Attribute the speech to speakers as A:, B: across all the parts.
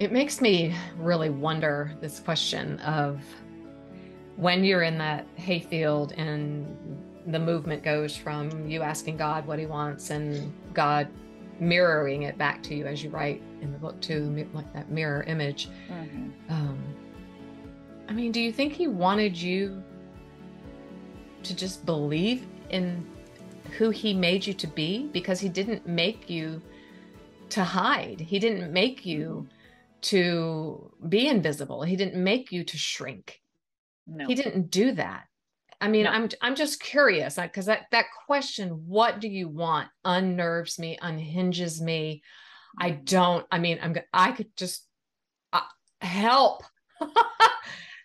A: It makes me really wonder this question of when you're in that hayfield and the movement goes from you asking God what he wants and God mirroring it back to you as you write in the book too, like that mirror image. Mm-hmm. Um, I mean, do you think he wanted you to just believe in who he made you to be? Because he didn't make you to hide. He didn't make you to be invisible. He didn't make you to shrink. No. He didn't do that. I mean, no. I'm I'm just curious because that that question, what do you want, unnerves me, unhinges me. I mm. don't. I mean, I'm I could just uh, help.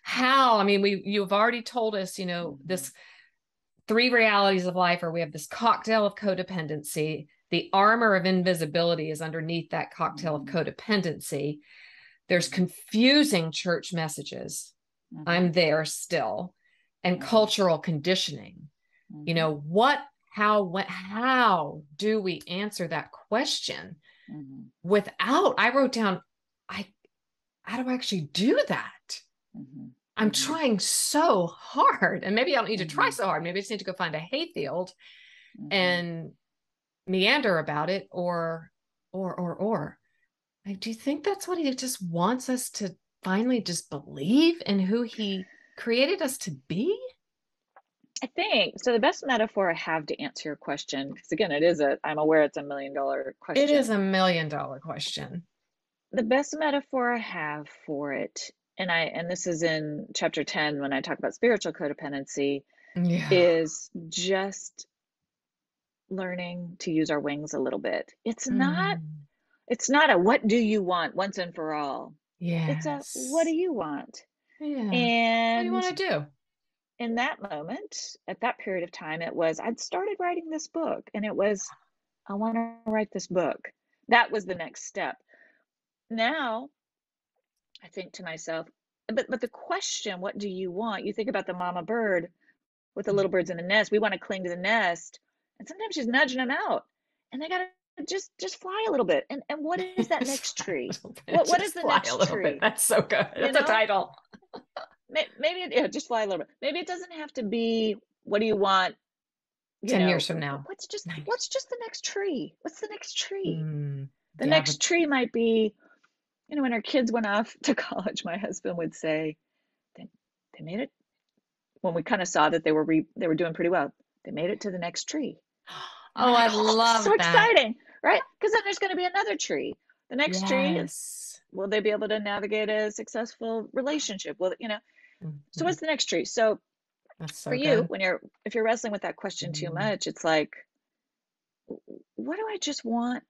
A: How? I mean, we you've already told us, you know, this mm-hmm. three realities of life, or we have this cocktail of codependency. The armor of invisibility is underneath that cocktail of mm-hmm. codependency. There's confusing church messages. Mm-hmm. I'm there still and mm-hmm. cultural conditioning. Mm-hmm. You know, what, how, what, how do we answer that question mm-hmm. without, I wrote down, I, how do I actually do that? Mm-hmm. I'm mm-hmm. trying so hard, and maybe I don't need to try so hard. Maybe I just need to go find a hayfield and meander about it, or, or, or, or. Like, do you think that's what he just wants us to finally just believe in who he created us to be?
B: I think so. The best metaphor I have to answer your question, because again, it is a, I'm aware it's a million dollar question.
A: It is a million dollar question.
B: The best metaphor I have for it, and I, and this is in chapter 10 when I talk about spiritual codependency, yeah. is just learning to use our wings a little bit. It's mm. It's not a what do you want once and for all.
A: Yeah.
B: It's a what do you want?
A: Yeah.
B: And
A: what do you want to do?
B: In that moment, at that period of time, it was I'd started writing this book and it was, I want to write this book. That was the next step. Now I think to myself, but but the question, what do you want? You think about the mama bird with the mm. little birds in the nest. We want to cling to the nest. And sometimes she's nudging them out. And they gotta just just fly a little bit. And and what is that next tree? What, what is the next tree bit.
A: that's so good. That's you know? a title
B: maybe it, yeah just fly a little bit. Maybe it doesn't have to be what do you want
A: you 10 know, years from now.
B: What's just nice. what's just the next tree? What's the next tree? Mm, the yeah, next but... tree might be you know when our kids went off to college my husband would say they, they made it when we kind of saw that they were re, they were doing pretty well. They made it to the next tree.
A: Oh, I love
B: so
A: that.
B: exciting right? Because then there's going to be another tree. The next yes. tree is will they be able to navigate a successful relationship? Will you know? Mm-hmm. So what's the next tree? So, so for good. you, when you're if you're wrestling with that question mm-hmm. too much, it's like, what do I just want?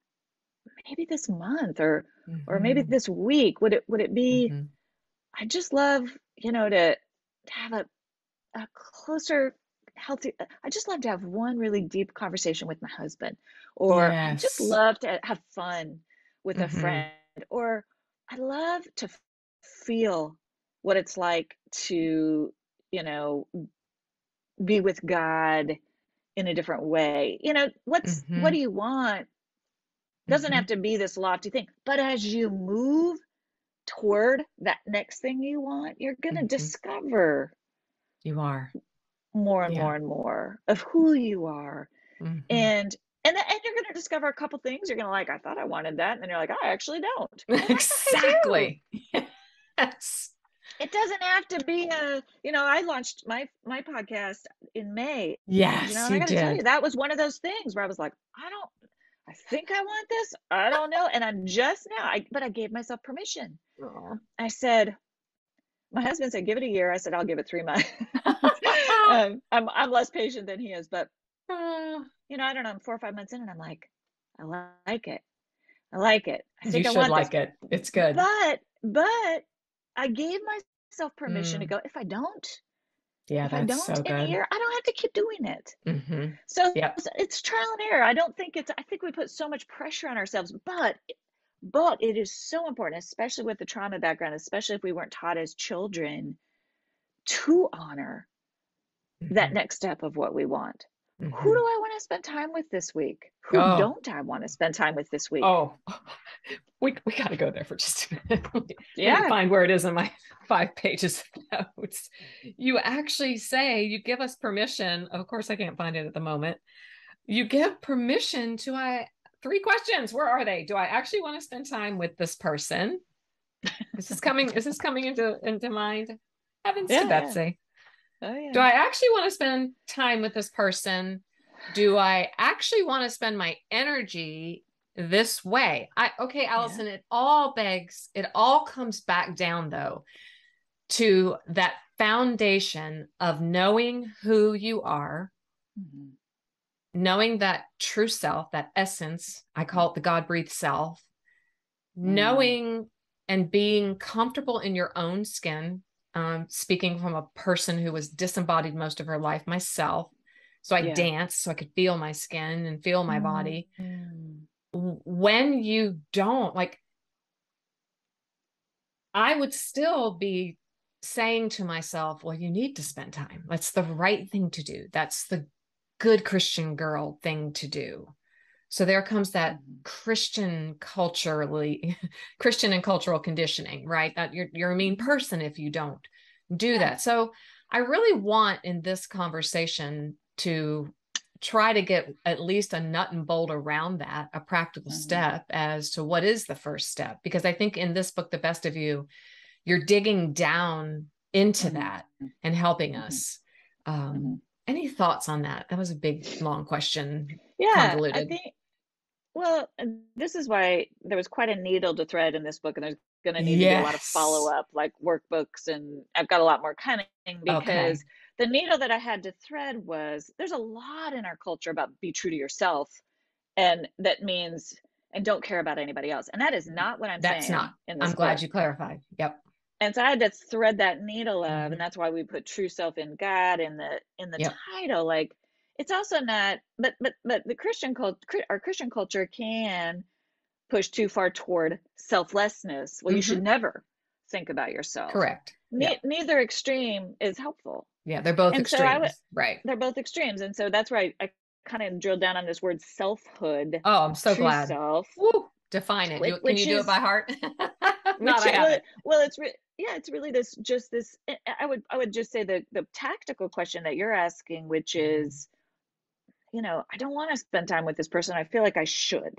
B: Maybe this month or mm-hmm. or maybe mm-hmm. this week. Would it would it be? Mm-hmm. I just love you know to to have a a closer healthy uh, i just love to have one really deep conversation with my husband or yes. i just love to have fun with mm-hmm. a friend or i love to feel what it's like to you know be with god in a different way you know what's mm-hmm. what do you want doesn't mm-hmm. have to be this lofty thing but as you move toward that next thing you want you're going to mm-hmm. discover
A: you are
B: more and yeah. more and more of who you are. Mm-hmm. and and, and you're going to discover a couple things. You're going to like i thought i wanted that and then you're like i actually don't.
A: Exactly. yes.
B: It doesn't have to be a you know i launched my my podcast in may.
A: Yes
B: you know i gotta did. tell you that was one of those things where i was like i don't i think i want this. I don't know. And i'm just now i but i gave myself permission. Aww. i said my husband said give it a year. I said i'll give it three months um, I'm I'm less patient than he is, but uh, you know, I don't know. I'm four or five months in, and I'm like, I like it. I like it. I
A: think you I should like this. it. It's good.
B: But but I gave myself permission mm. to go. If I don't,
A: yeah,
B: if
A: I
B: don't
A: so
B: in
A: good.
B: a year, I don't have to keep doing it. Mm-hmm. So yep. it's trial and error. I don't think it's. I think we put so much pressure on ourselves, but but it is so important, especially with the trauma background, especially if we weren't taught as children to honor that mm-hmm. next step of what we want mm-hmm. who do I want to spend time with this week? Who oh. don't I want to spend time with this week?
A: Oh, we, we got to go there for just a minute. yeah. find where it is in my five pages of notes. You actually say, you give us permission. Of course, I can't find it at the moment. You give permission to I three questions. Where are they? Do I actually want to spend time with this person? Is this coming? is this coming into into mind? Heavens yeah, to Betsy. Yeah. Oh, yeah. Do I actually want to spend time with this person? Do I actually want to spend my energy this way? I okay, Alison, it all begs, it all comes back down though to that foundation of knowing who you are, mm-hmm. knowing that true self, that essence, I call it the God breathed self, mm-hmm. knowing and being comfortable in your own skin. Um, speaking from a person who was disembodied most of her life, myself. So I yeah. danced so I could feel my skin and feel my mm-hmm. body. When you don't, like, I would still be saying to myself, well, you need to spend time. That's the right thing to do. That's the good Christian girl thing to do. So there comes that. Christian culturally, Christian and cultural conditioning, right? That you're you're a mean person if you don't do that. So I really want in this conversation to try to get at least a nut and bolt around that, a practical mm-hmm. step as to what is the first step. Because I think in this book, The Best of You, you're digging down into mm-hmm. that and helping mm-hmm. us. Um, mm-hmm. any thoughts on that? That was a big, long question.
B: Yeah, convoluted. I think. Well, this is why there was quite a needle to thread in this book, and there's going to need yes. to be a lot of follow up, like workbooks, and I've got a lot more coming because okay. the needle that I had to thread was there's a lot in our culture about be true to yourself, and that means and don't care about anybody else, and that is not what I'm
A: That's
B: saying.
A: That's not. I'm glad you clarified. Yep
B: and so I had to thread that needle of, and mm-hmm. that's why we put true self in God in the in the yep. title. Like it's also not, but but but the Christian culture, our Christian culture can push too far toward selflessness. Well, mm-hmm. you should mm-hmm. never think about yourself.
A: Correct.
B: Ne- yep. Neither extreme is helpful.
A: Yeah, they're both and extremes. So right.
B: They're both extremes, and so that's where I, I kind of drilled down on this word selfhood.
A: Oh, I'm so glad. Self. Woo. Define it. Which, can you do it by heart? Not which,
B: well, well, it's re- yeah it's really this just this i would i would just say the the tactical question that you're asking which mm-hmm. is you know i don't want to spend time with this person i feel like i should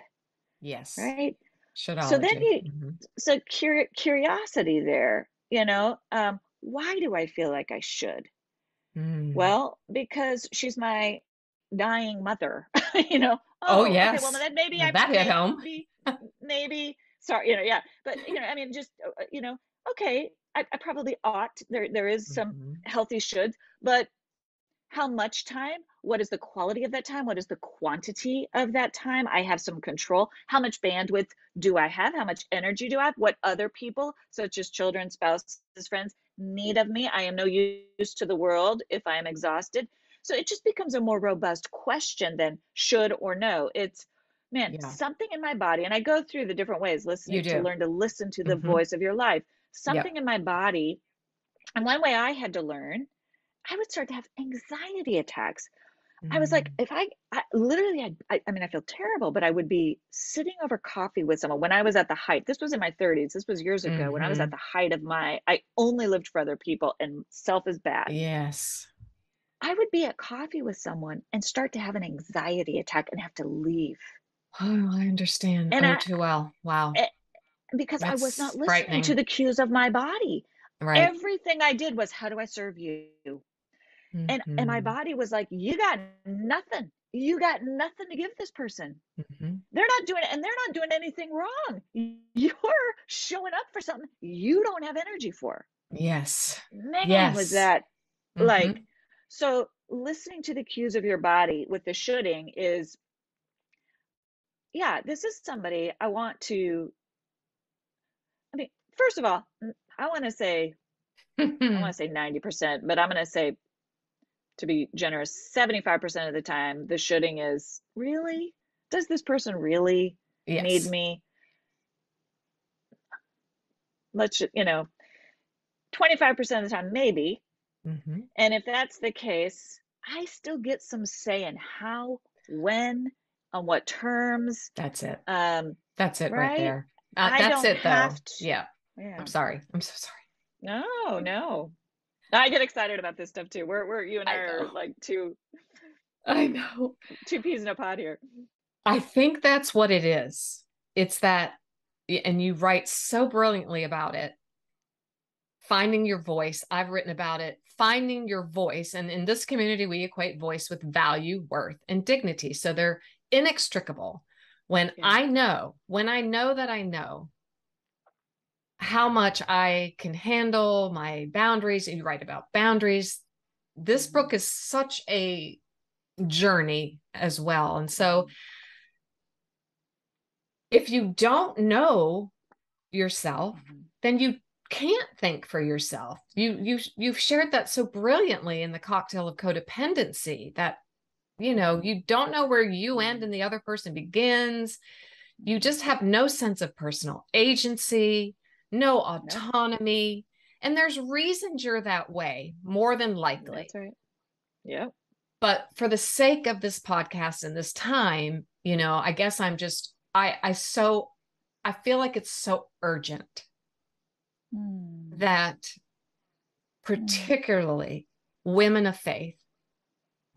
A: yes
B: right should so then you mm-hmm. so curi- curiosity there you know um why do i feel like i should mm. well because she's my dying mother you know
A: oh, oh yes okay,
B: well then maybe well,
A: i that hit home
B: maybe, maybe sorry you know yeah but you know i mean just uh, you know okay, I, I probably ought. There, there is some mm-hmm. healthy shoulds, but how much time? What is the quality of that time? What is the quantity of that time? I have some control. How much bandwidth do I have? How much energy do I have? What other people, such as children, spouses, friends, need of me? I am no use to the world if I am exhausted. So it just becomes a more robust question than should or no. It's man, yeah. something in my body, and I go through the different ways listening to learn to listen to the mm-hmm. voice of your life something yep. in my body. And one way I had to learn, I would start to have anxiety attacks. Mm. I was like, mm. if I, I literally, I, I mean, I feel terrible, but I would be sitting over coffee with someone when I was at the height. This was in my 30s. This was years ago mm-hmm. when I was at mm-hmm. the height of my, I only lived for other people and self is bad.
A: Yes.
B: I would be at coffee with someone and start to have an anxiety attack and have to leave.
A: Oh, I understand. And oh, I, too well. Wow
B: because That's I was not listening to the cues of my body. Right. Everything I did was, how do I serve you? Mm-hmm. And and my mm-hmm. body was like, you got nothing. You got nothing to give this person. Mm-hmm. They're not doing it, and they're not doing anything wrong. You're showing up for something you don't have energy for.
A: Yes.
B: Man,
A: yes.
B: was that mm-hmm. like so listening to the cues of your body with the shoulding is yeah, this is somebody I want to I mean, first of all, I want to say, I want to say 90%, but I'm going to say, to be generous, 75% of the time, the shoulding is really, does this person really yes. need me? Let's, you know, 25% of the time, maybe. Mm-hmm. And if that's the case, I still get some say in how, when, on what terms.
A: That's it.
B: Um,
A: that's it right, right there. Uh, that's it though. To, yeah. yeah. I'm sorry. I'm so sorry.
B: No, no. I get excited about this stuff too. We're we're you and I, I are like two
A: I know.
B: Two peas in a pod here.
A: I think that's what it is. It's that and you write so brilliantly about it. Finding your voice. I've written about it. Finding your voice. And in this community, we equate voice with value, worth, and dignity. So they're inextricable. When yeah. I know, when I know that I know how much I can handle my boundaries, and you write about boundaries. This mm-hmm. book is such a journey as well. And so mm-hmm. if you don't know yourself, mm-hmm. then you can't think for yourself. You you you've shared that so brilliantly in the cocktail of codependency that you know, you don't know where you end and the other person begins. You just have no sense of personal agency, no autonomy. And there's reasons you're that way, more than likely.
B: That's right. Yeah.
A: But for the sake of this podcast and this time, you know, I guess I'm just I I so I feel like it's so urgent mm. that particularly mm. women of faith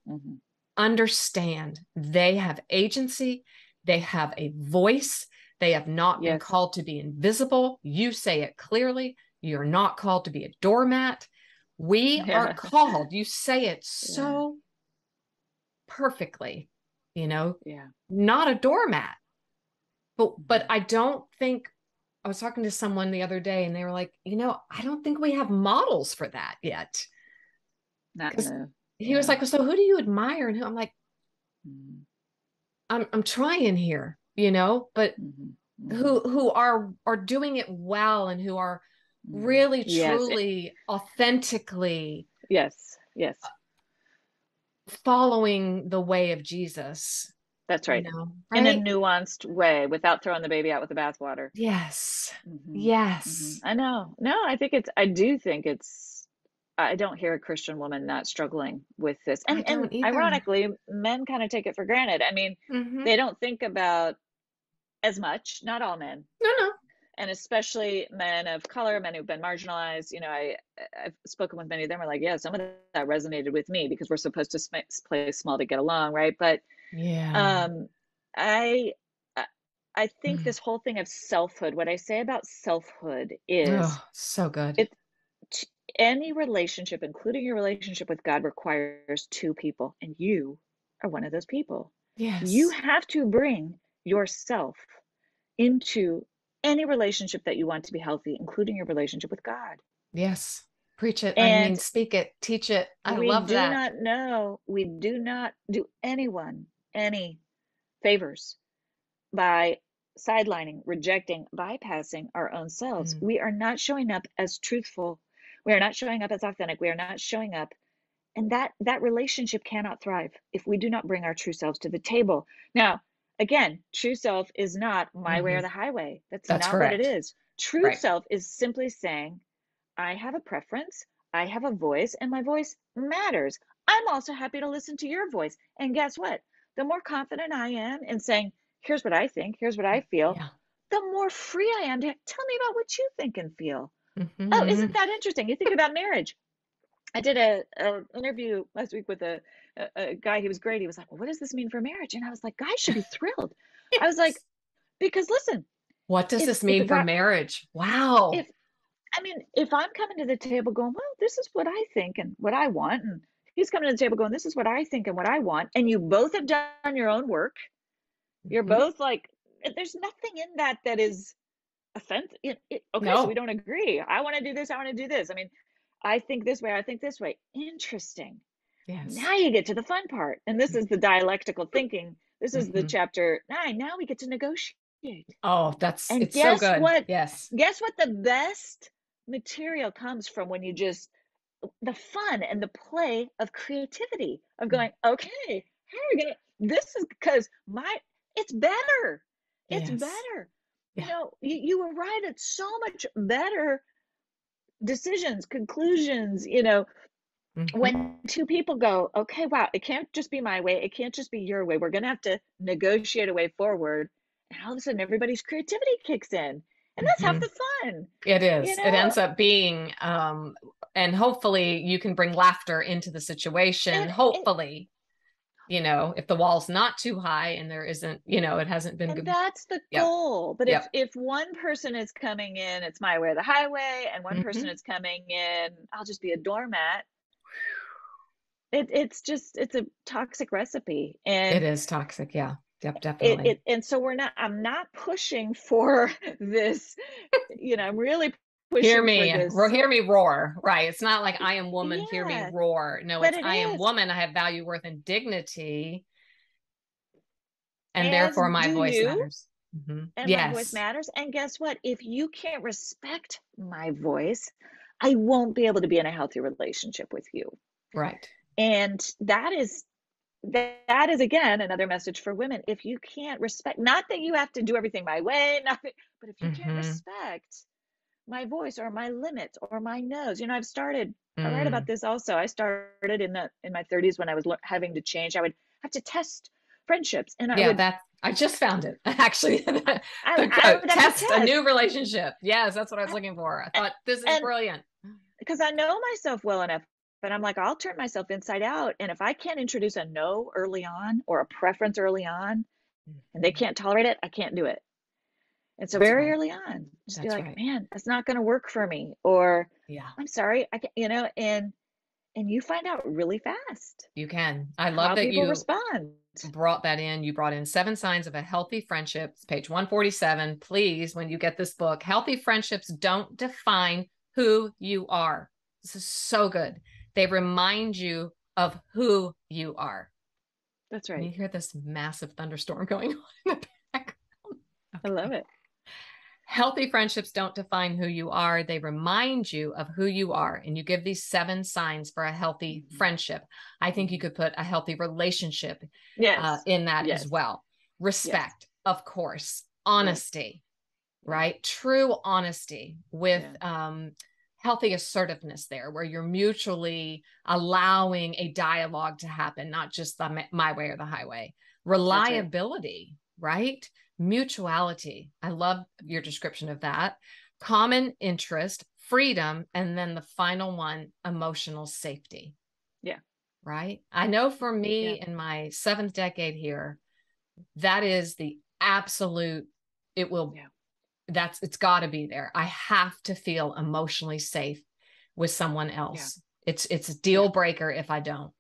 A: mm-hmm understand they have agency, they have a voice, they have not yes. been called to be invisible. You say it clearly. You're not called to be a doormat. We yeah. are called. You say it so yeah. perfectly, you know,
B: yeah,
A: not a doormat. But but I don't think I was talking to someone the other day and they were like, you know, I don't think we have models for that yet.
B: Not no
A: he was like, so who do you admire? And who I'm like, mm-hmm. I'm I'm trying here, you know, but mm-hmm. who mm-hmm. who are are doing it well and who are mm-hmm. really yes. truly authentically
B: yes yes
A: following the way of Jesus.
B: That's right. You know, right. In a nuanced way without throwing the baby out with the bathwater.
A: Yes. Mm-hmm. Yes.
B: Mm-hmm. I know. No, I think it's I do think it's I don't hear a Christian woman not struggling with this. And, and ironically, men kind of take it for granted. I mean, mm-hmm. they don't think about as much, not all men.
A: No, no.
B: And especially men of color, men who've been marginalized. You know, I, I've spoken with many of them are like, yeah, some of that resonated with me because we're supposed to sm- play small to get along, right? But
A: yeah,
B: um, I, I think mm. this whole thing of selfhood, what I say about selfhood is oh,
A: so good.
B: It, any relationship, including your relationship with God, requires two people, and you are one of those people.
A: Yes.
B: You have to bring yourself into any relationship that you want to be healthy, including your relationship with God.
A: Yes. Preach it. And I mean, speak it, teach it. I love
B: that.
A: We
B: do not know, we do not do anyone any favors by sidelining, rejecting, bypassing our own selves. Mm. We are not showing up as truthful we are not showing up as authentic we are not showing up and that that relationship cannot thrive if we do not bring our true selves to the table now again true self is not my mm-hmm. way or mm-hmm. the highway that's, that's not correct. what it is true right. self is simply saying i have a preference i have a voice and my voice matters i'm also happy to listen to your voice and guess what the more confident i am in saying here's what i think here's what i feel yeah. the more free i am to tell me about what you think and feel Mm-hmm. Oh, isn't that interesting? You think about marriage. I did a, a interview last week with a, a, a, guy. He was great. He was like, well, "What does this mean for marriage?" And I was like, "Guys should be thrilled." yes. I was like, "Because listen,
A: what does if, this mean for I, marriage?" Wow.
B: If I mean, if I'm coming to the table going, "Well, this is what I think and what I want," and he's coming to the table going, "This is what I think and what I want," and you both have done your own work, you're mm-hmm. both like, there's nothing in that that is offensive. It, it, okay, no. so we don't agree. I want to do this. I want to do this. I mean, I think this way. I think this way. Interesting.
A: Yes.
B: Now you get to the fun part, and this is the dialectical thinking. This is mm-hmm. the chapter nine. Now we get to negotiate.
A: Oh, that's and guess so
B: what?
A: Yes.
B: Guess what? The best material comes from when you just the fun and the play of creativity of mm. going. Okay, how are we gonna? This is because my. It's better. It's yes. better you know you, you arrive at so much better decisions conclusions you know mm-hmm. when two people go, okay, wow, it can't just be my way, it can't just be your way. We're going to have to negotiate a way forward. And all of a sudden, everybody's creativity kicks in. And that's mm-hmm. half the fun.
A: It is. You know? It ends up being, um, and hopefully you can bring laughter into the situation. And, hopefully, you know, if the wall's not too high and there isn't, you know, it hasn't been.
B: And that's the yep. goal. But yep. if if one person is coming in, it's my way or the highway, and one mm-hmm. person is coming in, I'll just be a doormat it, it's just it's a toxic recipe and
A: it is toxic yeah yep definitely
B: it, it, and so we're not i'm not pushing for this you know i'm really
A: hear me. hear me roar. Right. It's not like i am woman yeah, hear me roar. No it's it i am woman i have value worth and dignity. And As therefore my voice you. matters.
B: Mm-hmm. and yes. my voice matters. And guess what? If you can't respect my voice i won't be able to be in a healthy relationship with you.
A: Right.
B: And that is that is again another message for women. If you can't respect not that you have to do everything my way nothing but if you mm-hmm. can't respect my voice or my limits or my nose you know i've started mm. i write about mm. this also i started in the in my 30s when i was having to change i would have to test friendships and I
A: yeah
B: would,
A: that i just found it actually I, I test, test, a new relationship yes that's what i was looking for i thought this is and, brilliant
B: because i know myself well enough but I'm like, I'll turn myself inside out. And if I can't introduce a no early on or a preference early on and they mm-hmm. can't tolerate it, I can't do it. And so very right. early on, just that's be like, right. man, that's not going to work for me. Or,
A: yeah,
B: I'm sorry. I can't, you know, and, and you find out really fast.
A: You can. I love that you respond. Brought that in. You brought in seven signs of a healthy friendship. It's page 147. Please, when you get this book, healthy friendships don't define who you are. This is so good. They remind you of who you are.
B: That's right.
A: And you hear this massive thunderstorm going on in the background.
B: Okay. I love it.
A: Healthy friendships don't define who you are. They remind you of who you are. And you give these seven signs for a healthy mm-hmm. friendship. I think you could put a healthy relationship yes. uh, in that yes. as well. Respect, yes. of course, honesty, right? True honesty with yeah. um, healthy assertiveness there where you're mutually allowing a dialogue to happen not just the my way or the highway reliability right. right mutuality. I love your description of that. Common interest freedom and then the final one emotional safety.
B: Yeah.
A: Right? I know for me yeah. in my seventh decade here that is the absolute it will yeah. that's it's got to be there. I have to feel emotionally safe with someone else. Yeah. it's it's a deal breaker if i don't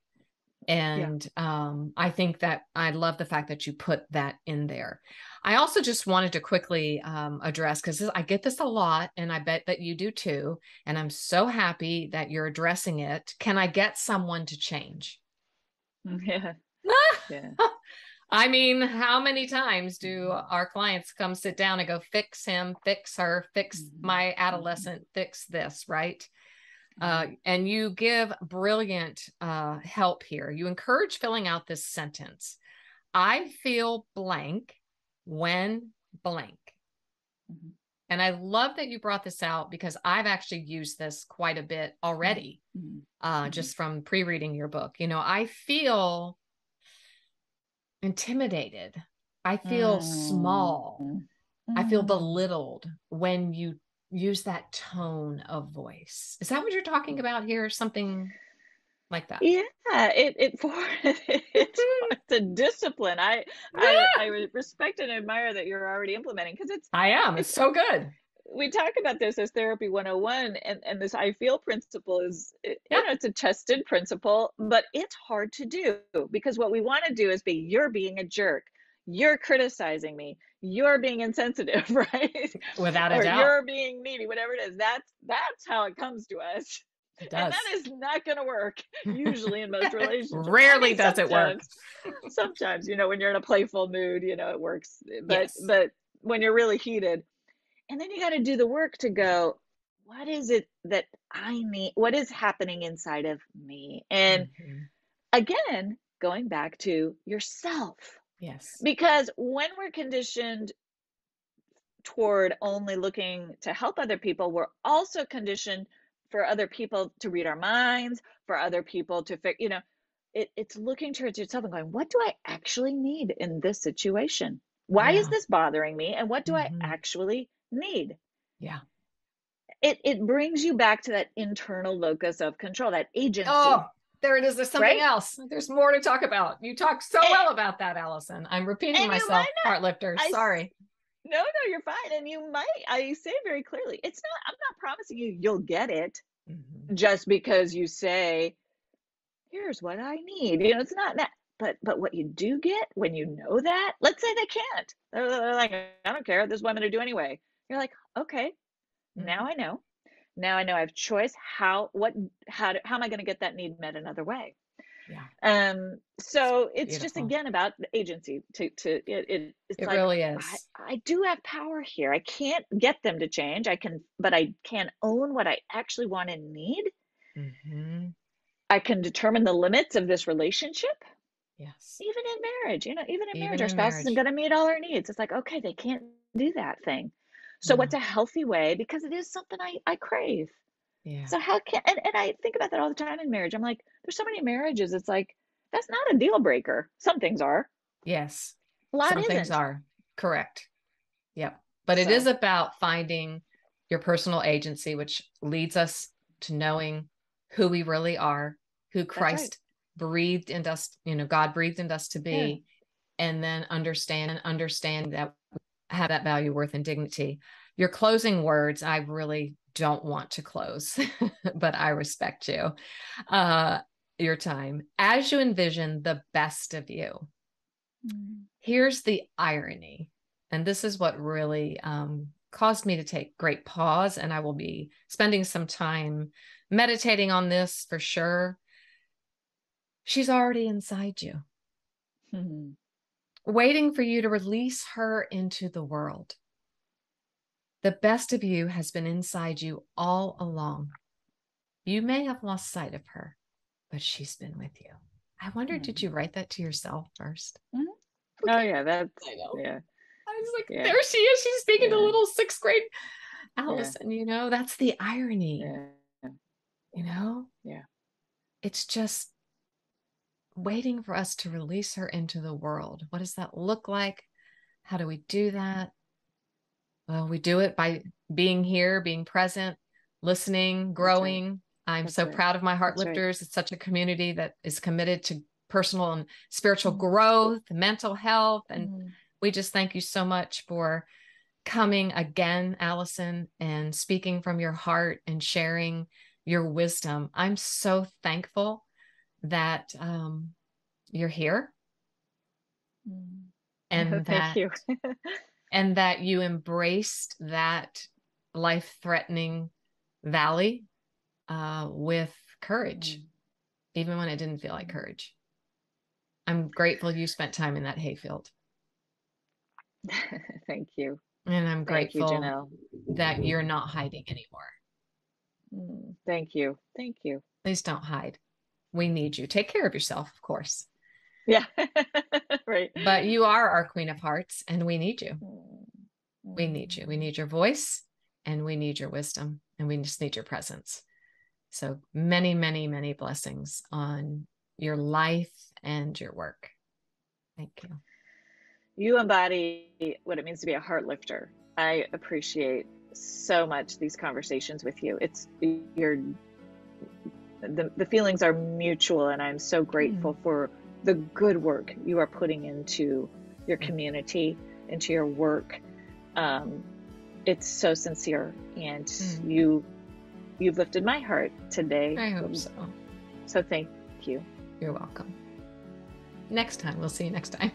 A: and yeah. um, i think that i love the fact that you put that in there i also just wanted to quickly um, address because i get this a lot and i bet that you do too and i'm so happy that you're addressing it can i get someone to change
B: yeah yeah
A: I mean, how many times do mm-hmm. our clients come sit down and go, fix him, fix her, fix mm-hmm. my mm-hmm. adolescent, fix this, right? Uh, and you give brilliant uh, help here. You encourage filling out this sentence I feel blank when blank. Mm-hmm. And I love that you brought this out because I've actually used this quite a bit already, mm-hmm. uh, just from pre reading your book. You know, I feel intimidated. I feel small. Mm. I feel mm. belittled when you use that tone of voice. Is that what you're talking about here? Something like that?
B: Yeah, it it for it's, it's a discipline. I, yeah. I I respect and admire that you're already implementing because it's
A: I am. It's, it's so good
B: we talk about this as therapy 101 and, and this i feel principle is yeah. you know it's a tested principle but it's hard to do because what we want to do is be you're being a jerk you're criticizing me you're being insensitive right
A: without a or doubt
B: you're being needy whatever it is that's that's how it comes to us
A: it does.
B: And that is not going to work usually in most relationships.
A: Rarely does it work.
B: sometimes, you know, when you're in a playful mood, you know, it works. But yes. but when you're really heated, and then you got to do the work to go what is it that i need what is happening inside of me and mm-hmm. again going back to yourself
A: yes
B: because when we're conditioned toward only looking to help other people we're also conditioned for other people to read our minds for other people to fix, you know, it, it's looking towards yourself and going, what do I actually need in this situation? Why yeah. is this bothering me? And what do mm-hmm. I actually need?
A: Yeah.
B: It it brings you back to that internal locus of control, that agency.
A: Oh, there it is. There's something right? else. There's more to talk about. You talk so and, well about that, Alison. I'm repeating myself, heart lifter. I, Sorry.
B: No, no, you're fine. And you might, I say very clearly, it's not, I'm not promising you you'll get it mm-hmm. just because you say, here's what I need. You know, it's not that. But but what you do get when you know that, let's say they can't. They're, they're like, I don't care. This is what I'm going to do anyway. You're like, okay, mm-hmm. now I know. Now I know I have choice. How what how do, how am I going to get that need met another way?
A: Yeah.
B: Um. So it's Beautiful. just again about agency. To to it. It,
A: it like, really is.
B: I, I do have power here. I can't get them to change. I can, but I can own what I actually want and need. Mm-hmm. I can determine the limits of this relationship.
A: Yes.
B: Even in marriage, you know, even in even marriage, our spouse marriage. isn't going to meet all our needs. It's like, okay, they can't do that thing. So, mm-hmm. what's a healthy way? Because it is something I, I crave.
A: Yeah.
B: So, how can, and, and I think about that all the time in marriage. I'm like, there's so many marriages. It's like, that's not a deal breaker. Some things are.
A: Yes.
B: A lot
A: Some
B: isn't.
A: things are. Correct. Yep. But so. it is about finding your personal agency, which leads us to knowing who we really are who Christ right. breathed in us, you know, God breathed in us to be, yeah. and then understand and understand that have that value, worth, and dignity. Your closing words, I really don't want to close, but I respect you. Uh, your time as you envision the best of you. Mm. Here's the irony, and this is what really um, caused me to take great pause. And I will be spending some time meditating on this for sure she's already inside you, mm-hmm. Waiting for you to release her into the world. The best of you has been inside you all along. You may have lost sight of her, but she's been with you. I wonder, mm-hmm. did you write that to yourself 1st
B: mm-hmm. Okay. Oh, yeah, that's, I know. yeah.
A: I was like, yeah. there she is. She's speaking yeah. to little sixth grade Alison, yeah. you know, that's the irony.
B: Yeah.
A: You know?
B: Yeah.
A: It's just waiting for us to release her into the world. What does that look like? How do we do that? Well, we do it by being here, being present, listening, growing. Right. I'm That's so right. proud of my heart That's lifters. Right. It's such a community that is committed to personal and spiritual mm-hmm. growth, mental health. And mm-hmm. we just thank you so much for coming again, Alison, and speaking from your heart and sharing your wisdom. I'm so thankful that um, you're here mm. and that and that you embraced that life-threatening valley uh, with courage, mm. even when it didn't feel like courage. I'm grateful you spent time in that hayfield.
B: Thank you.
A: And I'm grateful you, that you're not hiding anymore.
B: Mm, thank you. Thank you.
A: Please don't hide we need you. Take care of yourself, of course.
B: Yeah. right.
A: But you are our queen of hearts and we need you. We need you. We need your voice and we need your wisdom and we just need your presence. So many, many, many blessings on your life and your work. Thank you.
B: You embody what it means to be a heart lifter. I appreciate so much these conversations with you. It's you're the, the feelings are mutual and i'm so grateful mm. for the good work you are putting into your mm. community into your work um, it's so sincere and mm. you you've lifted my heart today
A: i hope so
B: so thank you
A: you're welcome next time we'll see you next time